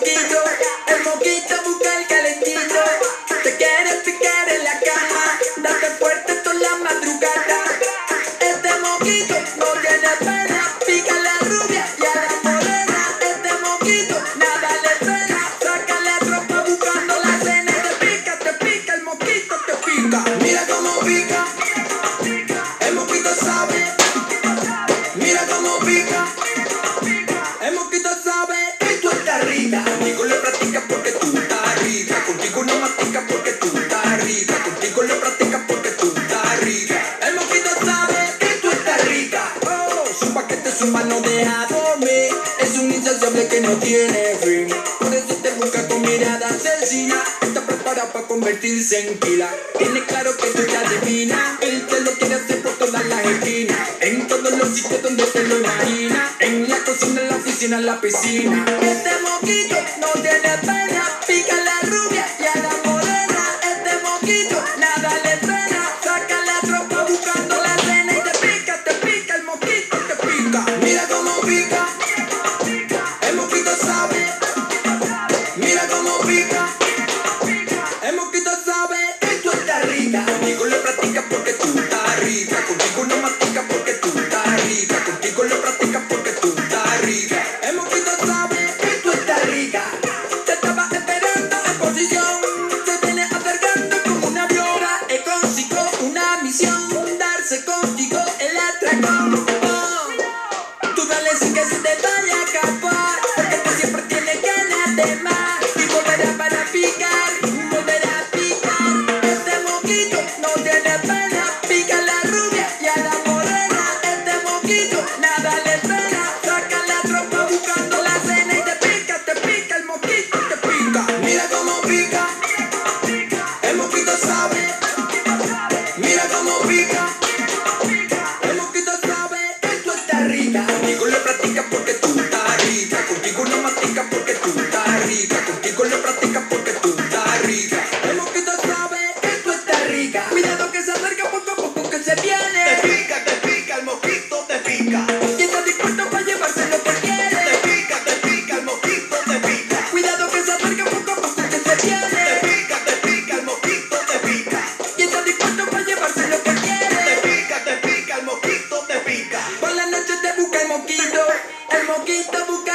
thinking. su mano deja dormir. Es un insaciable que no tiene fin. Por eso te busca con mirada asesina. Está preparado para convertirse en pila. Tiene claro que tú la divina. Él te lo quiere hacer por todas las esquinas. En todos los sitios donde te lo imaginas. En la cocina, en la oficina, en la piscina. Este moquito no tiene pena. We pica. my people, but I'm como que